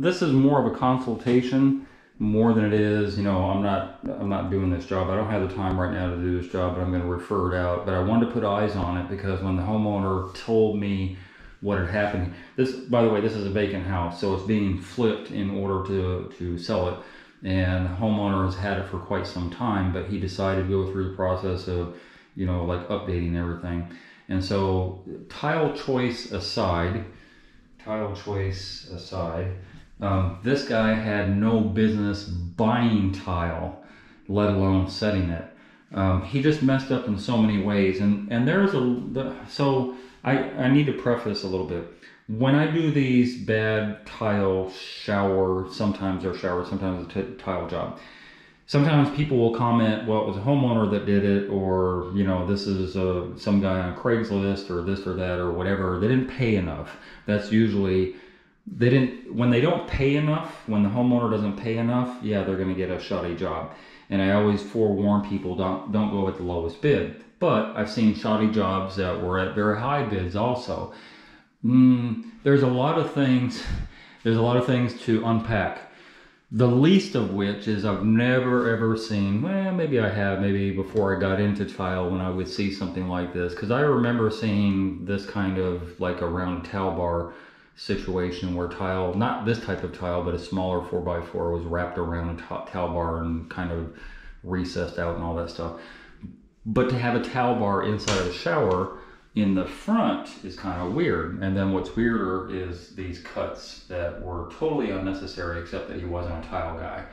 this is more of a consultation more than it is, you know, I'm not I'm not doing this job. I don't have the time right now to do this job, but I'm going to refer it out. But I wanted to put eyes on it because when the homeowner told me what had happened, this by the way, this is a vacant house, so it's being flipped in order to to sell it. And the homeowner has had it for quite some time, but he decided to go through the process of, you know, like updating everything. And so, tile choice aside, tile choice aside, um, this guy had no business buying tile, let alone setting it. Um, he just messed up in so many ways, and and there's a the, so I I need to preface a little bit. When I do these bad tile shower, sometimes they're shower, sometimes a t- tile job. Sometimes people will comment, "Well, it was a homeowner that did it," or you know, this is a, some guy on Craigslist, or this or that, or whatever. They didn't pay enough. That's usually they didn't when they don't pay enough when the homeowner doesn't pay enough yeah they're going to get a shoddy job and i always forewarn people don't don't go at the lowest bid but i've seen shoddy jobs that were at very high bids also mm, there's a lot of things there's a lot of things to unpack the least of which is i've never ever seen well maybe i have maybe before i got into tile when i would see something like this because i remember seeing this kind of like a round towel bar situation where tile, not this type of tile, but a smaller 4x4 was wrapped around a towel bar and kind of recessed out and all that stuff. But to have a towel bar inside of a shower in the front is kind of weird. And then what's weirder is these cuts that were totally unnecessary, except that he wasn't a tile guy.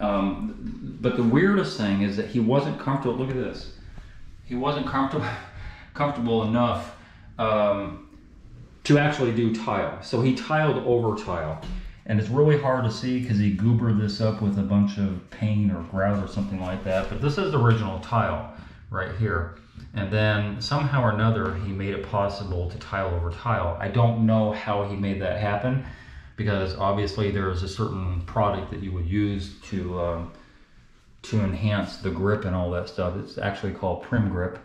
Um, but the weirdest thing is that he wasn't comfortable. Look at this. He wasn't comfortable comfortable enough um, to actually do tile. So he tiled over tile. And it's really hard to see because he goobered this up with a bunch of paint or grout or something like that. But this is the original tile right here. And then somehow or another, he made it possible to tile over tile. I don't know how he made that happen because obviously there is a certain product that you would use to um, to enhance the grip and all that stuff. It's actually called Prim Grip,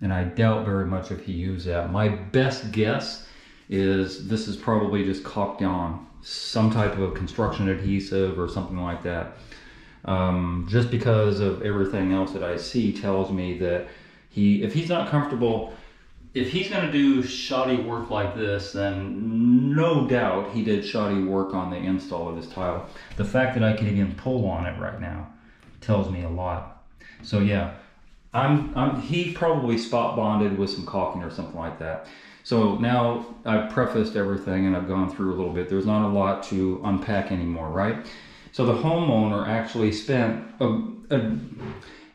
and I doubt very much if he used that. My best guess is this is probably just caulked on some type of construction adhesive or something like that. Um, just because of everything else that I see tells me that he, if he's not comfortable, if he's going to do shoddy work like this, then no doubt he did shoddy work on the install of this tile. The fact that I can even pull on it right now tells me a lot. So yeah, I'm, I'm he probably spot bonded with some caulking or something like that. So now I've prefaced everything and I've gone through a little bit. There's not a lot to unpack anymore, right? So the homeowner actually spent a, a,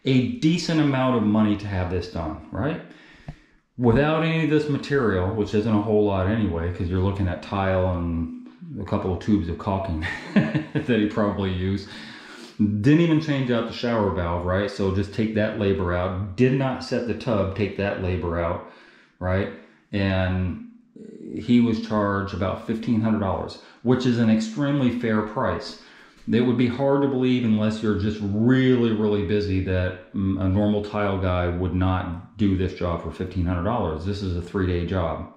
a decent amount of money to have this done, right? Without any of this material, which isn't a whole lot anyway, because you're looking at tile and a couple of tubes of caulking that he probably used. Didn't even change out the shower valve, right? So just take that labor out. Did not set the tub, take that labor out, right? and he was charged about $1,500, which is an extremely fair price. It would be hard to believe unless you're just really, really busy that mm, a normal tile guy would not do this job for $1,500. This is a three day job.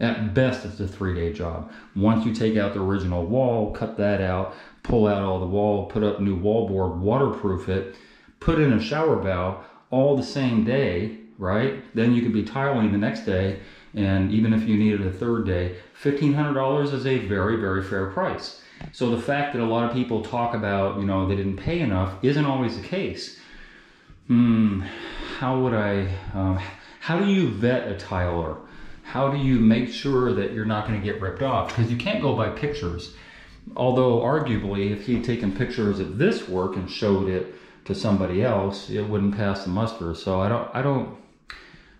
At best, it's a three day job. Once you take out the original wall, cut that out, pull out all the wall, put up new wallboard, waterproof it, put in a shower valve all the same day, right? Then you could be tiling the next day, and even if you needed a third day, $1,500 is a very, very fair price. So the fact that a lot of people talk about, you know, they didn't pay enough isn't always the case. Hmm, how would I, um, how do you vet a tiler? How do you make sure that you're not going to get ripped off? Because you can't go by pictures. Although, arguably, if he'd taken pictures of this work and showed it to somebody else, it wouldn't pass the muster. So I don't, I don't,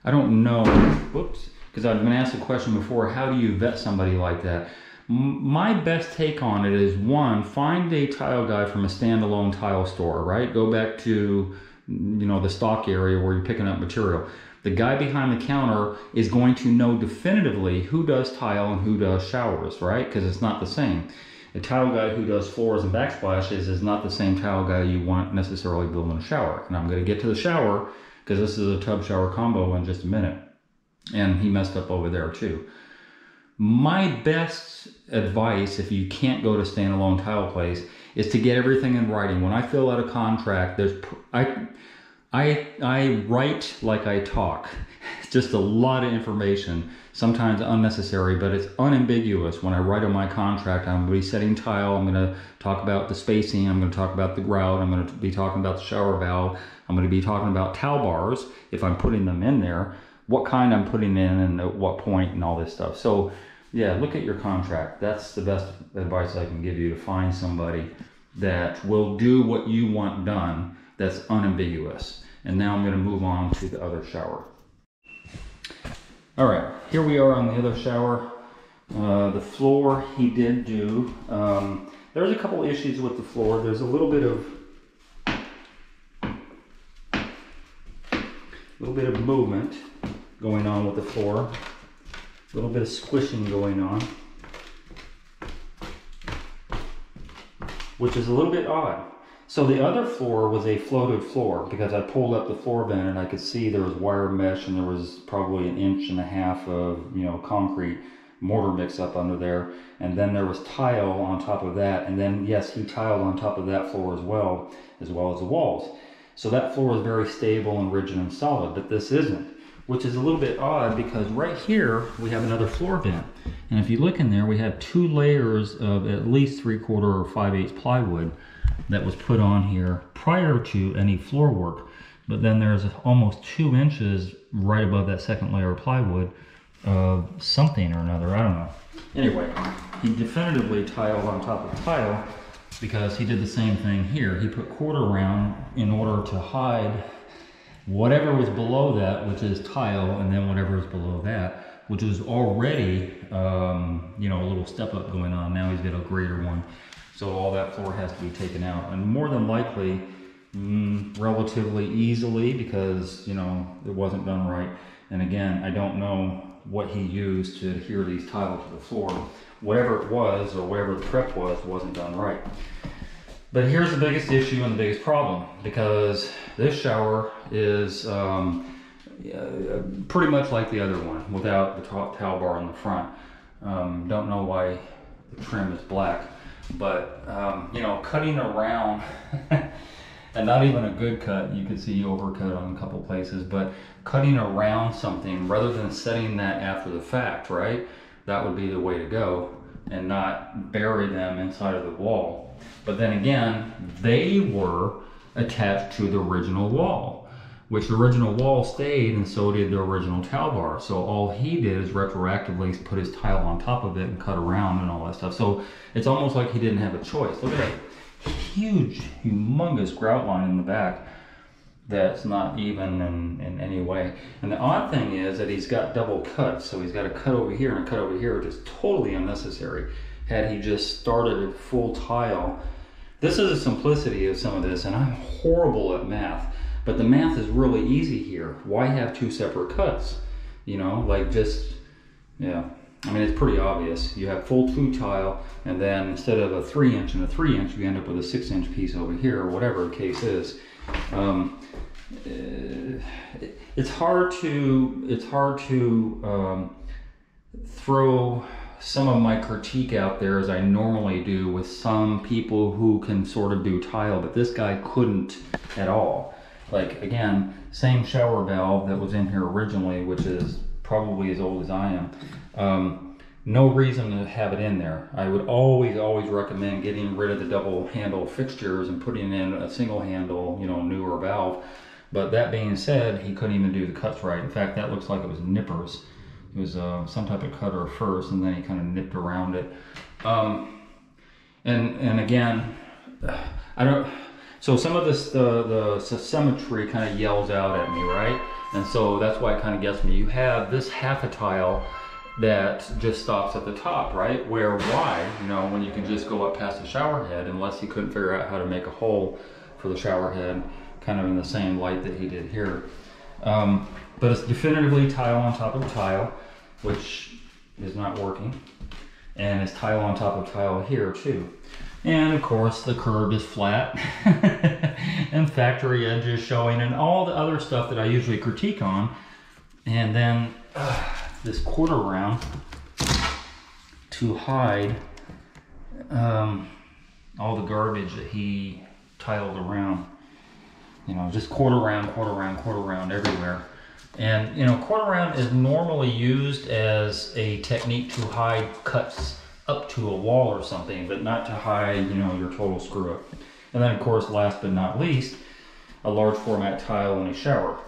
I don't know, whoops, because I've been asked a question before, how do you vet somebody like that? My best take on it is one, find a tile guy from a standalone tile store, right? Go back to, you know, the stock area where you're picking up material. The guy behind the counter is going to know definitively who does tile and who does showers, right? Because it's not the same. A tile guy who does floors and backsplashes is not the same tile guy you want necessarily building a shower. And I'm going to get to the shower because this is a tub shower combo in just a minute. And he messed up over there too. My best advice, if you can't go to standalone tile place, is to get everything in writing. When I fill out a contract, there's I I I write like I talk. It's just a lot of information, sometimes unnecessary, but it's unambiguous. When I write on my contract, I'm going to be setting tile. I'm going to talk about the spacing. I'm going to talk about the grout. I'm going to be talking about the shower valve. I'm going to be talking about towel bars if I'm putting them in there, what kind I'm putting in and at what point and all this stuff. So yeah, look at your contract. That's the best advice I can give you to find somebody that will do what you want done that's unambiguous. And now I'm going to move on to the other shower. All right, here we are on the other shower. Uh, the floor he did do. Um, there's a couple issues with the floor. There's a little bit of a little bit of movement going on with the floor. A little bit of squishing going on. Which is a little bit odd. So the other floor was a floated floor because I pulled up the floor vent and I could see there was wire mesh and there was probably an inch and a half of, you know, concrete mortar mix up under there. And then there was tile on top of that. And then, yes, he tiled on top of that floor as well, as well as the walls. So that floor is very stable and rigid and solid, but this isn't which is a little bit odd because right here we have another floor vent. And if you look in there, we have two layers of at least three quarter or five eighths plywood that was put on here prior to any floor work. But then there's almost two inches right above that second layer of plywood of something or another, I don't know. Anyway, he definitively tiled on top of tile because he did the same thing here. He put quarter round in order to hide whatever was below that, which is tile, and then whatever is below that, which was already, um, you know, a little step up going on. Now he's got a greater one. So all that floor has to be taken out. And more than likely, mm, relatively easily because, you know, it wasn't done right. And again, I don't know what he used to adhere these tiles to the floor. Whatever it was, or whatever the prep was, wasn't done right. But here's the biggest issue and the biggest problem because this shower is um, pretty much like the other one without the top towel bar in the front. Um, don't know why the trim is black, but um, you know, cutting around and not even a good cut, you could see you overcut on a couple places, but cutting around something rather than setting that after the fact, right? That would be the way to go and not bury them inside of the wall. But then again, they were attached to the original wall, which the original wall stayed and so did the original towel bar. So all he did is retroactively put his tile on top of it and cut around and all that stuff. So it's almost like he didn't have a choice. Look at that huge, humongous grout line in the back that's not even in, in any way. And the odd thing is that he's got double cuts. So he's got a cut over here and a cut over here, which is totally unnecessary had he just started full tile. This is the simplicity of some of this, and I'm horrible at math, but the math is really easy here. Why have two separate cuts? You know, like just, yeah. I mean, it's pretty obvious. You have full two tile, and then instead of a three inch and a three inch, you end up with a six inch piece over here, or whatever the case is. Um, uh, it's hard to, it's hard to um, throw some of my critique out there as I normally do with some people who can sort of do tile, but this guy couldn't at all. Like again, same shower valve that was in here originally, which is probably as old as I am. Um, no reason to have it in there. I would always, always recommend getting rid of the double handle fixtures and putting in a single handle, you know, newer valve. But that being said, he couldn't even do the cuts right. In fact, that looks like it was nippers. It was uh, some type of cutter first, and then he kind of nipped around it. Um, and and again, I don't. So some of this the the symmetry kind of yells out at me, right? And so that's why it kind of gets me. You have this half a tile that just stops at the top, right? Where why? You know, when you can just go up past the shower head, unless he couldn't figure out how to make a hole for the shower head, kind of in the same light that he did here. Um, but it's definitively tile on top of tile, which is not working. And it's tile on top of tile here too. And of course the curb is flat and factory edges showing and all the other stuff that I usually critique on. And then uh, this quarter round to hide um, all the garbage that he tiled around. You know, just quarter round, quarter round, quarter round everywhere. And, you know, quarter round is normally used as a technique to hide cuts up to a wall or something, but not to hide, you know, your total screw up. And then, of course, last but not least, a large format tile in a shower,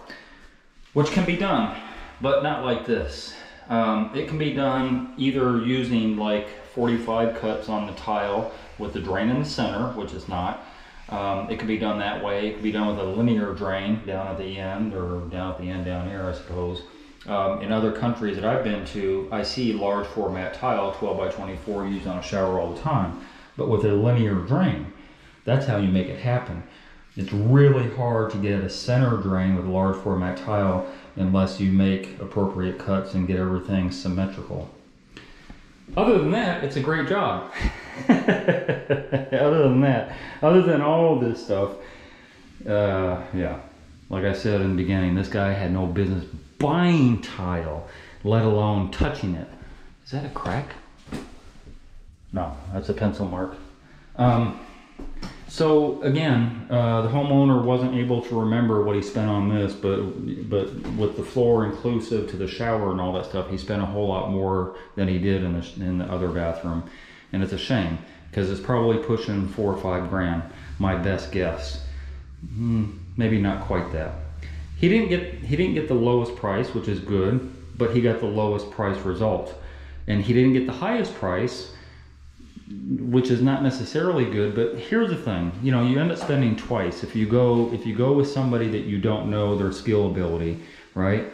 which can be done, but not like this. Um, it can be done either using like 45 cuts on the tile with the drain in the center, which is not. Um, it could be done that way. It could be done with a linear drain down at the end or down at the end down here, I suppose. Um, in other countries that I've been to, I see large format tile, 12 by 24, used on a shower all the time, but with a linear drain. That's how you make it happen. It's really hard to get a center drain with large format tile unless you make appropriate cuts and get everything symmetrical. Other than that, it's a great job. other than that, other than all this stuff, uh, yeah, like I said in the beginning, this guy had no business buying tile, let alone touching it. Is that a crack? No, that's a pencil mark. Um, so again, uh, the homeowner wasn't able to remember what he spent on this, but but with the floor inclusive to the shower and all that stuff, he spent a whole lot more than he did in the in the other bathroom, and it's a shame because it's probably pushing four or five grand. My best guess, hmm, maybe not quite that. He didn't get he didn't get the lowest price, which is good, but he got the lowest price result, and he didn't get the highest price which is not necessarily good but here's the thing you know you end up spending twice if you go if you go with somebody that you don't know their skill ability right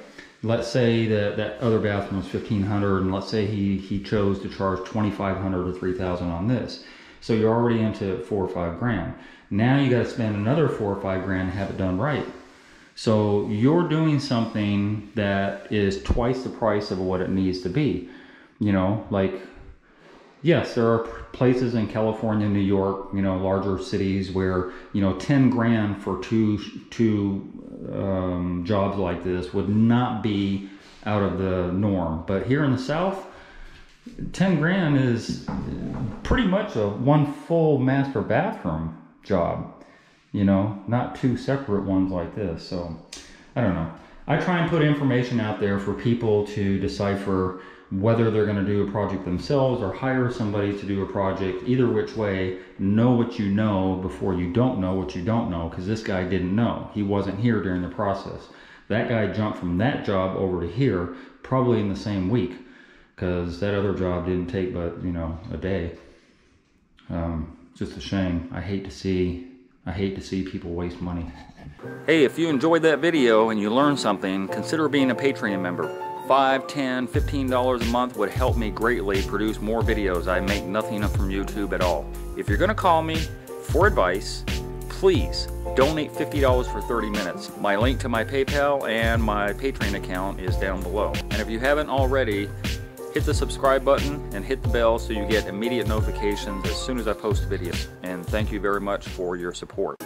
let's say that that other bathroom was 1500 and let's say he he chose to charge 2500 or 3000 on this. So you're already into four or five grand. Now you got to spend another four or five grand to have it done right. So you're doing something that is twice the price of what it needs to be. You know like Yes, there are places in California, New York, you know, larger cities where you know, ten grand for two two um, jobs like this would not be out of the norm. But here in the South, ten grand is pretty much a one full master bathroom job. You know, not two separate ones like this. So, I don't know. I try and put information out there for people to decipher whether they're going to do a project themselves or hire somebody to do a project, either which way, know what you know before you don't know what you don't know, because this guy didn't know. He wasn't here during the process. That guy jumped from that job over to here probably in the same week, because that other job didn't take but, you know, a day. Um, just a shame. I hate to see I hate to see people waste money. Hey, if you enjoyed that video and you learned something, consider being a Patreon member. 5 10 $15 a month would help me greatly produce more videos. I make nothing from YouTube at all. If you're going to call me for advice, please donate $50 for 30 minutes. My link to my PayPal and my Patreon account is down below. And if you haven't already, hit the subscribe button and hit the bell so you get immediate notifications as soon as I post videos. And thank you very much for your support.